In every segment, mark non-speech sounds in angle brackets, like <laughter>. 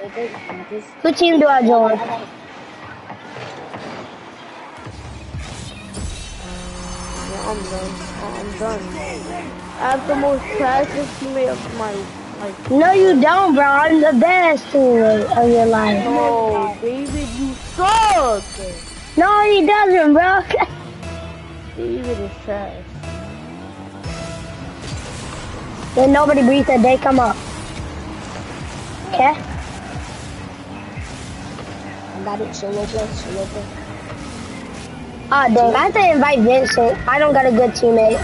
What team do I join? I'm done. I'm done. I have the most practice teammate of my life. No, you don't, bro. I'm the best teammate of your life. No, David, you suck. No, he doesn't, bro. David is trash. then nobody breathes that they come up. Okay? Got it. Solo play. Solo play. Oh, dang. I have to invite Vincent. I don't got a good teammate.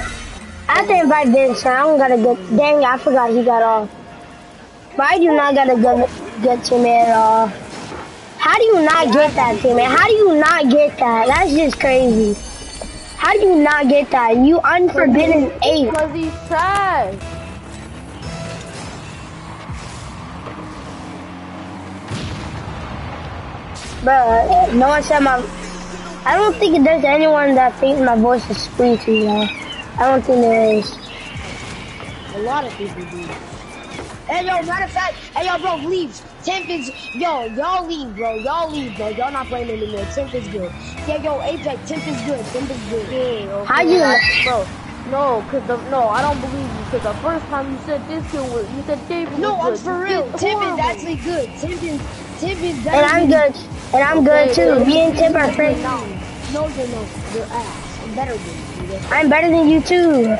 I have to invite Vincent. I don't got a good... Dang, I forgot he got off. But I do not got a good, good teammate at all. How do you not get that teammate? How do you not get that? That's just crazy. How do you not get that? You unforbidden eight. Because he's trash. Bro, no one said my... I don't think there's anyone that thinks my voice is squeaky, though. I don't think there is. A lot of people do. Hey yo, matter of fact, hey yo, bro, leave. Temp is, yo, y'all leave, bro. Y'all leave, bro. Y'all not playing anymore. Temp is good. Yeah, yo, Apex, Temp is good. Temp is good. Yeah, okay. How you- Bro, no, cause the, no, I don't believe you. Cause the first time you said this kid was, you said David No, I'm good. for real. did Temp is actually good. Temp is, Temp is And I'm good. And I'm good, too. Me and Tip are friends. No, no, you're not. You're ass. I'm better than you. I'm better than you, too.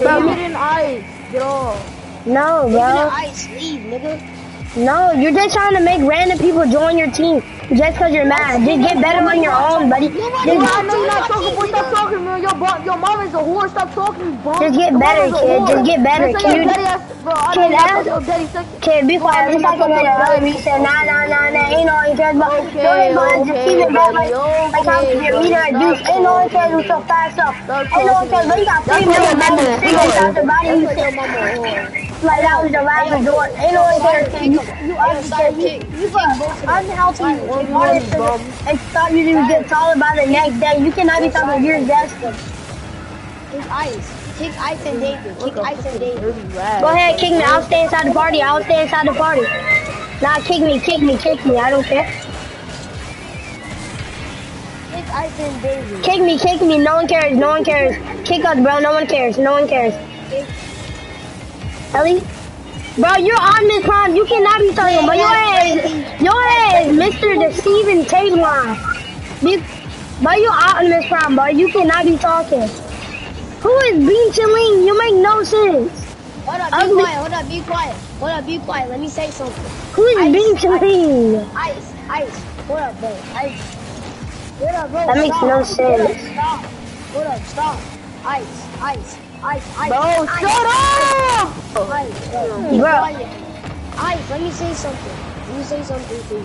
Bro, you didn't ice. Get off. No, bro. ice, leave, nigga. No, you're just trying to make random people join your team just because you're mad. Just get better on your own, buddy. Bro, Just, I know you're not talking, boy. Stop talking, man. Your, bo- your mom is a whore. Stop talking, bum. Just get better, kid. Just get better, kid. daddy ass- Bro, I know Kid, ask- talking. Your kid, be quiet. I can get it said, nah, nah, nah, nah. Ain't no one cares about. Okay, just okay, keep it going. Like, like how okay, your leader buddy, Juice. Ain't no one cares talking. who's so fast up. Ain't no one cares, but he got three million your mama, dollars cigarettes whore. out the body. You That's your mama a whore. Like that was the last resort. Ain't no one cares. kid. You, you understand? You, you got unhealthy artists bum. and thought you didn't get taller by the next day. You cannot be talking you're desperate. Kick ice. Kick ice and David. Kick ice and David. Go ahead, kick me. I'll stay inside the party. I'll stay inside the party. Nah, kick me, kick me, kick me. I don't care. Kick ice and David. Kick me, kick me. No one cares. No one cares. Kick us, bro. No one cares. No one cares. Ellie? Bro, you're on Miss Prime. You cannot be talking. But your head is, your head is Mr. Deceiving Tavon. You, but you out on Miss Prime, bro. You cannot be talking. Who is Bean Chilling? You make no sense. Hold up, be Ugly. quiet. Hold up, be quiet. Hold up, be quiet. Let me say something. Who is Ice, Bean Chilling? Ice, ice. Hold up, bro. Ice. Hold up, bro. That makes Stop. no Hold up, sense. Stop. Hold up, stop. Ice, ice, ice, ice. Bro, ice, shut up! Ice, bro. Bro. Ice, let me say something. Let me say something to you.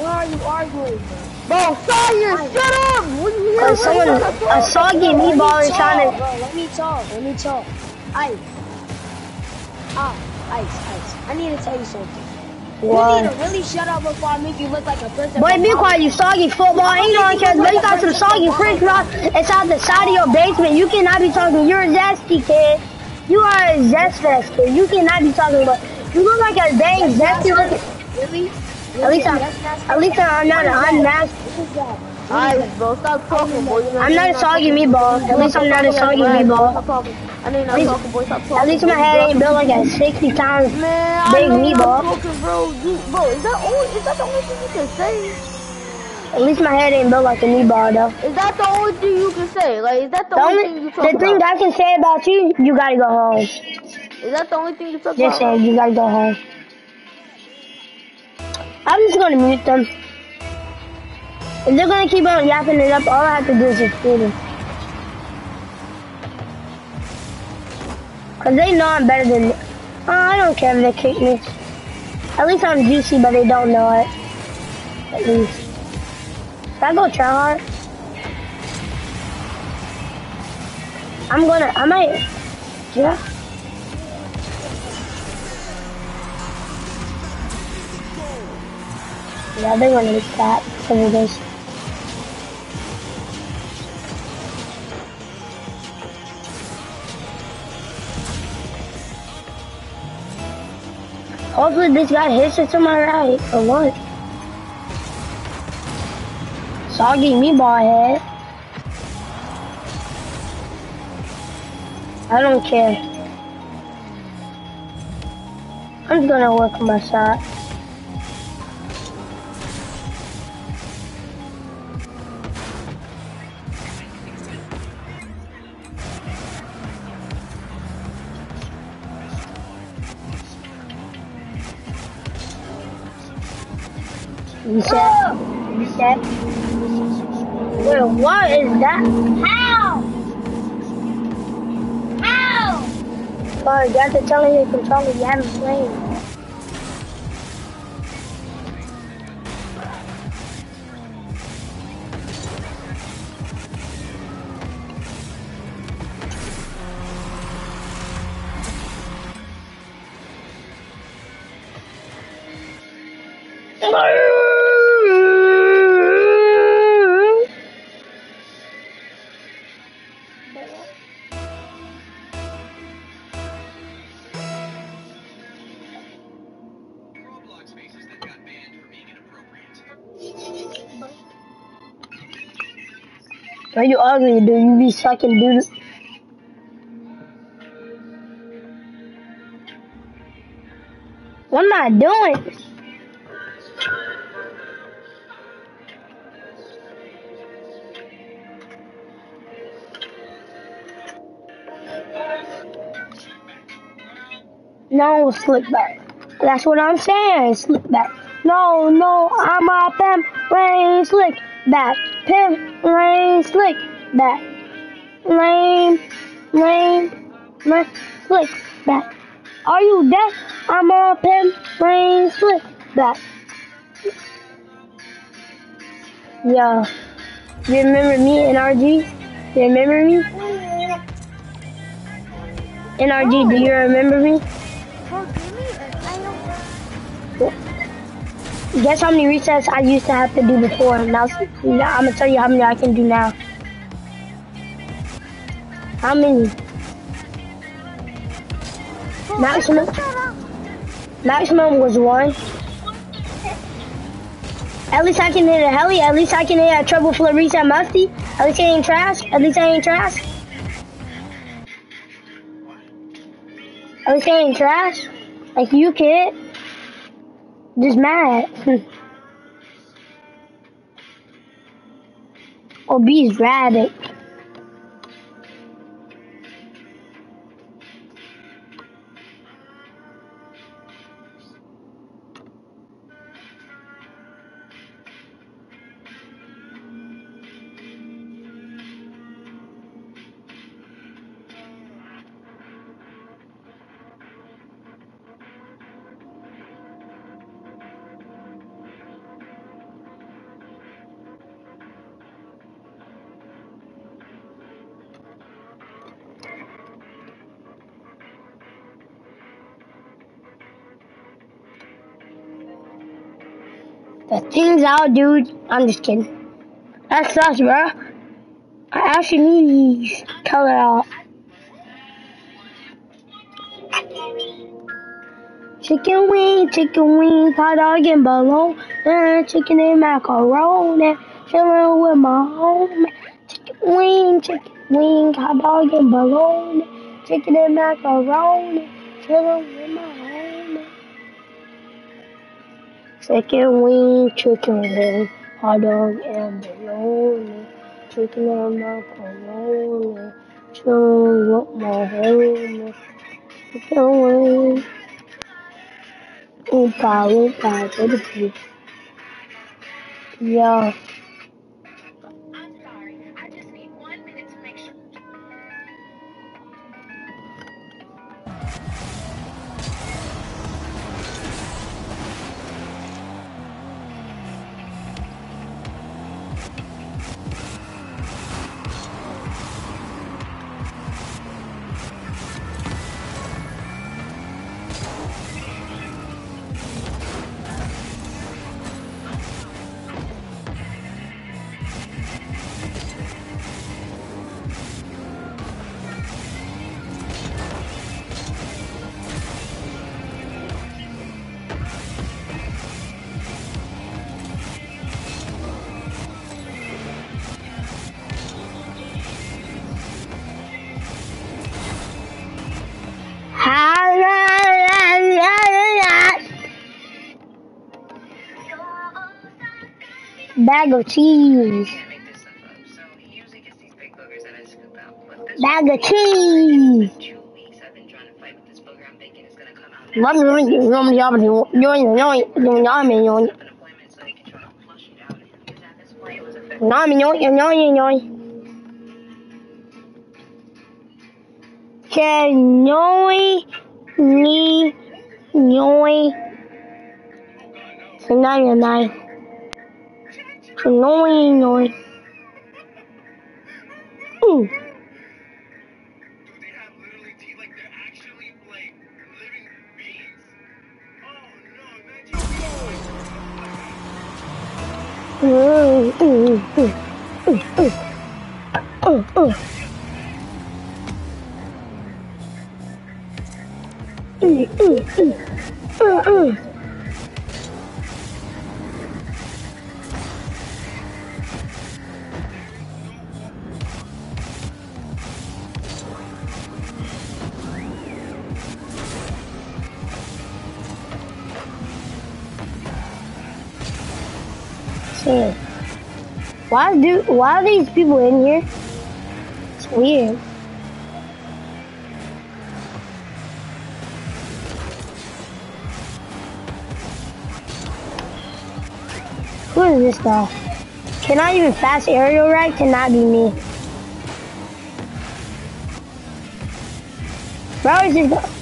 Why are you arguing, bro? Bro, science, shut up! What you Cause someone, a soggy meatball is Talk, trying to. bro. Let me talk. Let me talk. Ice. Ah, ice, ice. I need to tell you something. You need to really shut up before I make you look like a person. Boy, be quiet, you soggy football. Ain't no one cares, but you got some soggy french fries inside the side of your basement. You cannot be talking. You're a zesty kid. You are a zest fest kid. You cannot be talking about. You look like a dang zesty looking. Really? At least I'm, not- at least I'm not a unmasked. What is that? Alright, bro, stop talking, boy. You know, I'm not a soggy meatball. At least I'm not a soggy meatball. I know you're At least- talking, boy. Stop talking. At least my head ain't built like a 60 times. Man, Big I know you're meatball. talking, bro. You, bro, is that only, is that the only thing you can say? At least my head ain't built like a meatball though. Is that the only thing you can say? Like, is that the, The only, only, thing you talk the thing about? I can say about you, you gotta go home. Is that the only thing you talk Just about? saying, you gotta go home. I'm just gonna mute them. If they're gonna keep on yapping it up, all I have to do is just mute them. Cause they know I'm better than. Oh, I don't care if they kick me. At least I'm juicy, but they don't know it. At least. Should I go try hard? I'm gonna. I might. Yeah. Yeah, they're gonna get that because of this. Hopefully this guy hits it to my right, or what? Soggy meatball head. I don't care. I'm gonna work my shot. Reset. Reset. Wait, what is that? How? How? Oh, you have to tell me your controller you haven't played. Roblox Are you ugly, dude? You be sucking dude. What am I doing? No, slick back. That's what I'm saying, slick back. No, no, I'm a pimp, rain slick back. Pimp, rain slick back. Lame, lame, lame, slick back. Are you deaf? I'm a pimp, rain slick back. Yeah. You remember me, NRG? You remember me? NRG, do you remember me? Guess how many resets I used to have to do before? Now, I'm gonna tell you how many I can do now. How many? Maximum. Maximum was one. At least I can hit a heli. At least I can hit a treble flip reset musty. At least I ain't trash. At least I ain't trash. At least I ain't trash. Like you kid. Just mad. <laughs> Obese rabbit. The things I'll do, I'm just kidding. That sucks, bro. I actually need these color out. Chicken wing, chicken wing, hot dog and bologna, uh, chicken and macaroni, chillin' with my home. Chicken wing, chicken wing, hot dog and bologna, chicken and macaroni, chillin' with my home. Chicken wing, chicken wing, hot dog and bologna, chicken and macaroni, chillin' with my home. Chicken wing. Oompa the beach. Yeah. Bag of cheese. Bag of cheese. Let me ring you. Yum, yum, yum, yum, yum, yum, yum. Yum, yum, yum, yum, yum. Can you me, you, tonight, tonight. Annoying, annoying. Ooh. Ooh, ooh, ooh, ooh, ooh, ooh, ooh. Ooh, ooh, ooh, ooh, ooh. Why do why are these people in here? It's weird. Who is this guy? Can I even fast aerial right? Cannot be me. Where is this guy?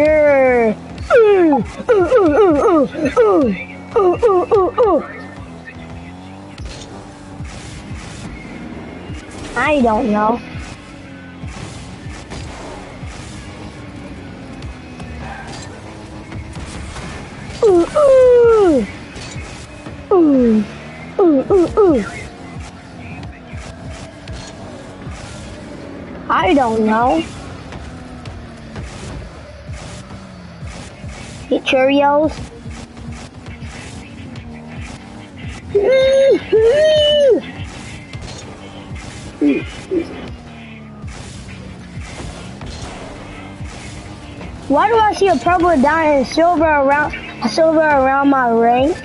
Sure. I don't know. Ooh, ooh. Ooh, ooh, ooh, ooh. I don't know. Cheerios. Why do I see a purple diamond silver around silver around my rank?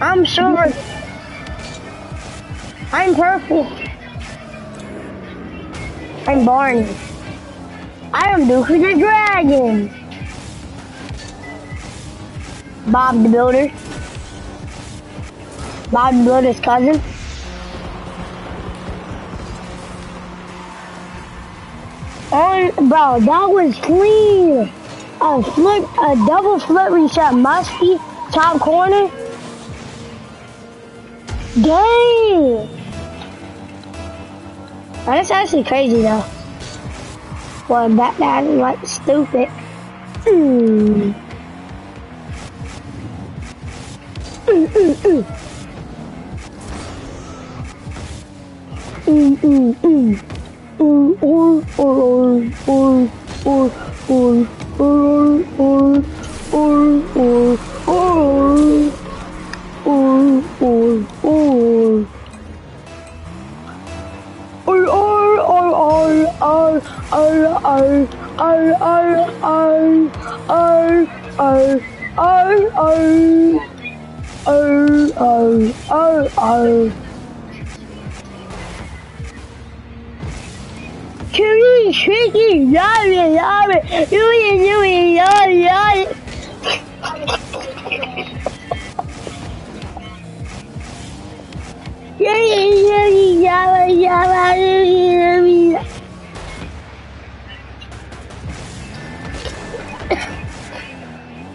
I'm silver. I'm purple. I'm Barney. Duke of the Dragon. Bob the Builder. Bob the Builder's cousin. Oh, bro, that was clean. A flip, a double flip reset, musty, top corner. Dang. That's actually crazy though. Well, that is like stupid. Hmm. Mm, mm, mm. Mm, mm, mm. Mm, mm, mm, mm, mm, mm, mm, mm, mm, mm, mm, ar, ar, ar, ar, ar, ar, ar, ar, ar, ar, ar, ar. Chewy, tricky, yummy, yummy, yummy, yummy, yummy, yummy. Yummy, yummy, yummy, yummy, yummy,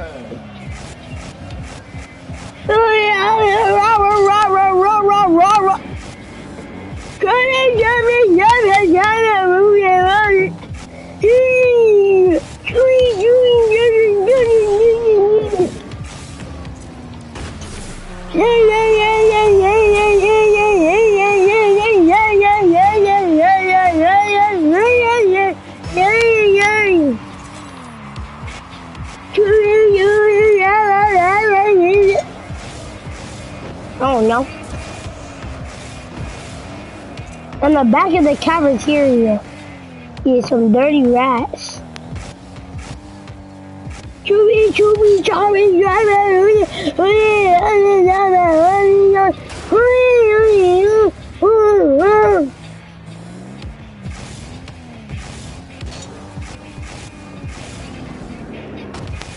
Oh On the back of the cafeteria is some dirty rats. Chubby, chubby, chubby, chubby.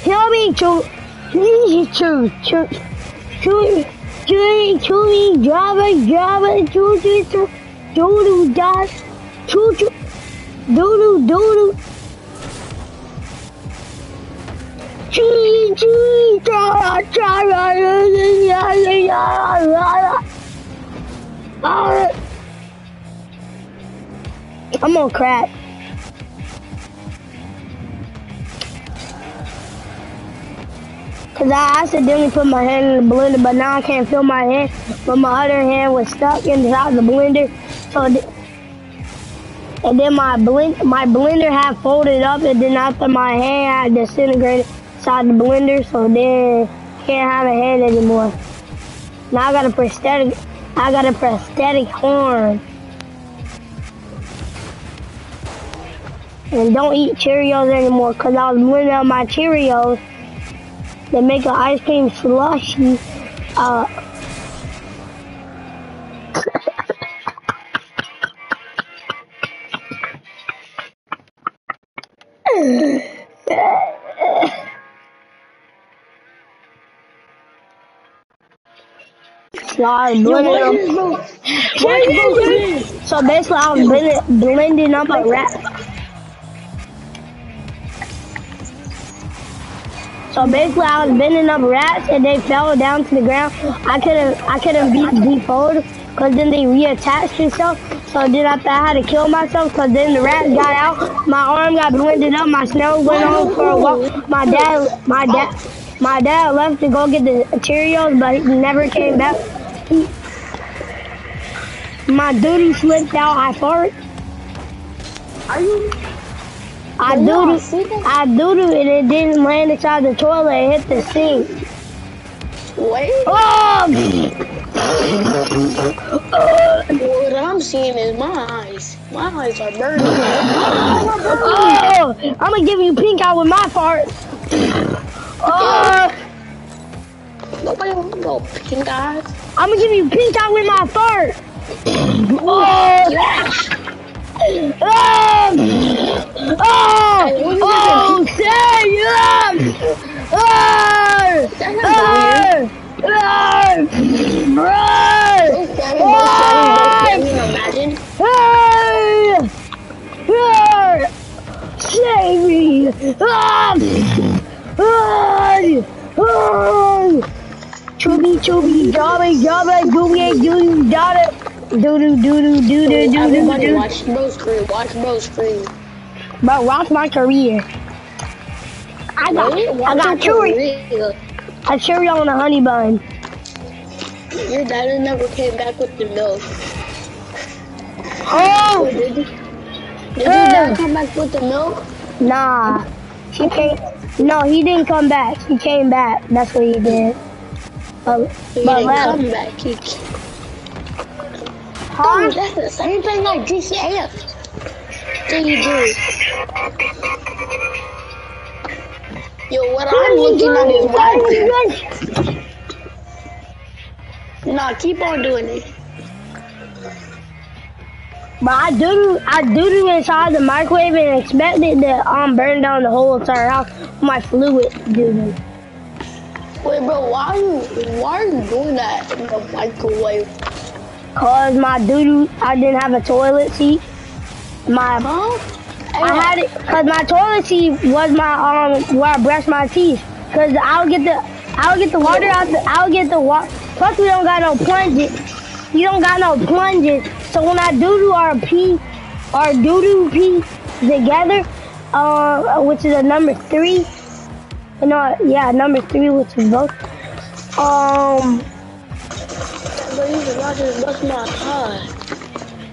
Chubby, chubby, chubby, chubby, chubby. Chewing, chewing, Java, Java, choo choo choo, doodoo dot, choo choo, doodoo doodoo. Chee chee, cha cha la la la la la la. I'm on crack. Cause I accidentally put my hand in the blender, but now I can't feel my hand. But my other hand was stuck inside the blender. So, and then my blend, my blender had folded up, and then after my hand had disintegrated inside the blender, so then can't have a hand anymore. Now I got a prosthetic. I got a prosthetic horn. And don't eat Cheerios anymore, cause I was blending up my Cheerios. They make an ice cream slushy. Uh, so I was blending up. So basically, I was blending, blending up a rat. So basically, I was bending up rats and they fell down to the ground. I couldn't, I couldn't be defold because then they reattached themselves. So then after I had to kill myself because then the rats got out. My arm got blended up. My snow went on for a walk. My dad, my dad, my dad left to go get the Cheerios, but he never came back. My duty slipped out. I fart. Are you? I doodled, I doodled and it didn't land inside the toilet. It hit the sink. Wait. Oh! <laughs> What I'm seeing is my eyes. My eyes are burning. Oh! I'm gonna give you pink eye with my fart. Oh! Nobody want no pink eyes. I'm gonna give you pink eye with my fart. Oh! Oh! Oh! Oh! Say yes! Oh! Imagine. Save me! Chubby, chubby, jobby, jobby, dooby, doo, dada, doo doo doo doo doo doo doo Everybody doo. watch bro screen. Watch bro screen. But watch my career. I got, I got Cheerio, a Cheerio and a honey bun. Your daddy never came back with the milk. Oh! Did, he? Did your dad come back with the milk? Nah, he came. No, he didn't come back. He came back. That's what he did. But, He but didn't left. come back. He, Huh? Dude, that's the same thing like GCF. did he do? Yo, what I'm looking at is white. Nah, keep on doing it. But I do I do inside the microwave and expect it to um burn down the whole entire house with my fluid dude. Wait, bro, why are you why are you doing that in the microwave? Cause my doo I didn't have a toilet seat. My Huh? I had it cause my toilet seat was my um where I brush my teeth. Cause I'll get the I'll get the water out the I'll get the water plus we don't got no plunges. You don't got no plunges. So when I doo doo our pee our doo doo pee together, uh which is a number three. You know yeah, number three which is both. Um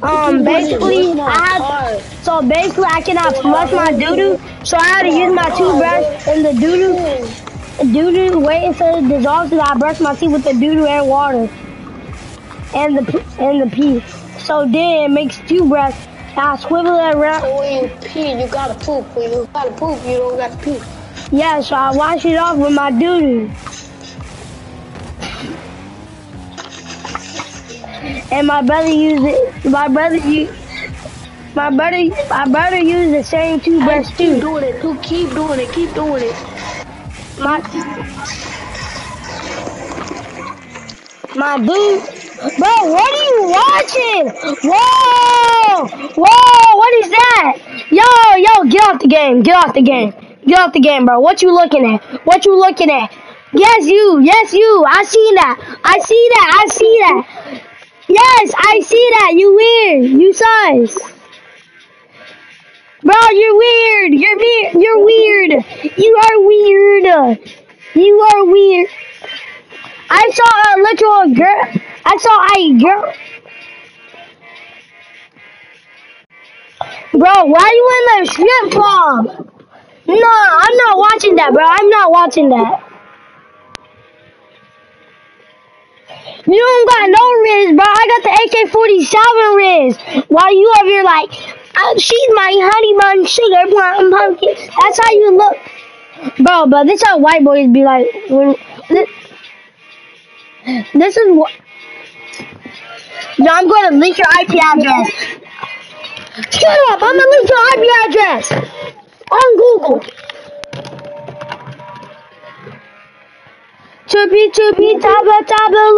um basically I car. So basically, I cannot flush my doo doo, so I had to use my toothbrush and the doo doo, doo doo. Wait until it dissolves, so I brush my teeth with the doo and water, and the and the pee. So then it makes two And I swivel it around. So when you pee, you gotta poop. When you gotta poop, you don't gotta pee. Yeah, so I wash it off with my doo doo. And my brother used it. My brother used. My brother, my brother used the same toothbrush Keep too. doing it. too. Keep doing it. Keep doing it. My my dude, bro, what are you watching? Whoa, whoa, what is that? Yo, yo, get off the game, get off the game, get off the game, bro. What you looking at? What you looking at? Yes, you, yes, you. I see that. I see that. I see that. Yes, I see that. You weird. You sus. Bro, you're weird. You're weird. You're weird. You are weird. You are weird. I saw a little girl. I saw a girl. Bro, why are you in the strip club? No, I'm not watching that, bro. I'm not watching that. You don't got no Riz, bro. I got the AK-47 Riz. While you over here like, oh, she's my honey bun sugar plum pumpkin. That's how you look. Bro, but this how white boys be like. When, this, this is what. No, I'm going to link your IP address. Shut up! I'm gonna link your IP address on Google. Chirpy, chirpy, tabla, tabla.